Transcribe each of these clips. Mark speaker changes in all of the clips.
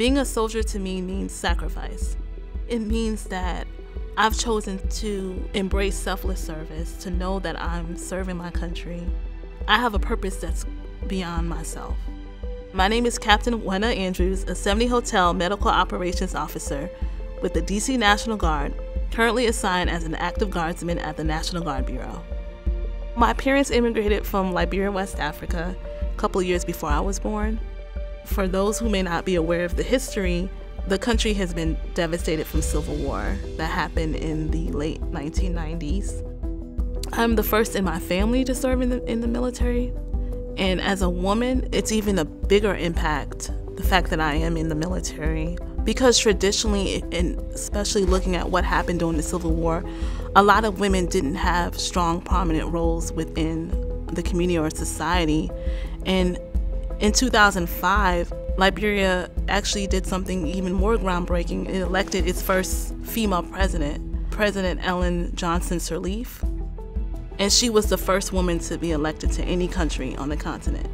Speaker 1: Being a soldier to me means sacrifice. It means that I've chosen to embrace selfless service, to know that I'm serving my country. I have a purpose that's beyond myself. My name is Captain Whennah Andrews, a 70 Hotel Medical Operations Officer with the DC National Guard, currently assigned as an active guardsman at the National Guard Bureau. My parents immigrated from Liberia, West Africa, a couple years before I was born. For those who may not be aware of the history, the country has been devastated from civil war that happened in the late 1990s. I'm the first in my family to serve in the, in the military, and as a woman, it's even a bigger impact the fact that I am in the military. Because traditionally, and especially looking at what happened during the Civil War, a lot of women didn't have strong, prominent roles within the community or society. And in 2005, Liberia actually did something even more groundbreaking. It elected its first female president, President Ellen Johnson Sirleaf and she was the first woman to be elected to any country on the continent.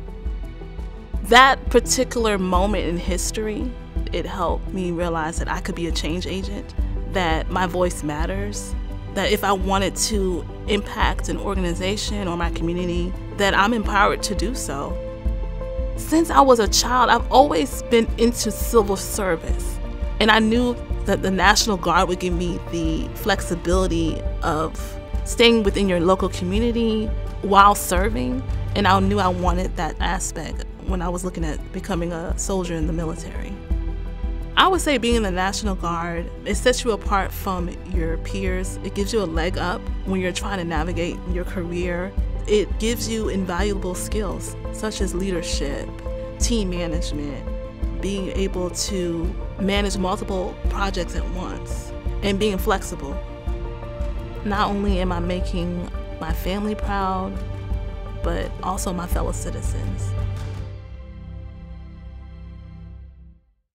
Speaker 1: That particular moment in history, it helped me realize that I could be a change agent, that my voice matters, that if I wanted to impact an organization or my community, that I'm empowered to do so. Since I was a child, I've always been into civil service, and I knew that the National Guard would give me the flexibility of staying within your local community while serving. And I knew I wanted that aspect when I was looking at becoming a soldier in the military. I would say being in the National Guard, it sets you apart from your peers. It gives you a leg up when you're trying to navigate your career. It gives you invaluable skills such as leadership, team management, being able to manage multiple projects at once, and being flexible. Not only am I making my family proud, but also my fellow citizens.